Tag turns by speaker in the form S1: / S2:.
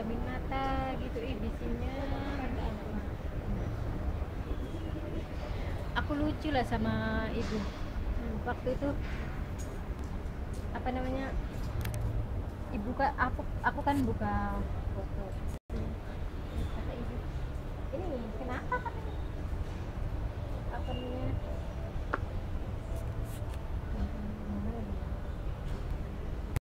S1: jamin mata gitu ibisinya minta ampun. aku lucu lah sama ibu waktu itu apa namanya ibu kan aku aku kan buka foto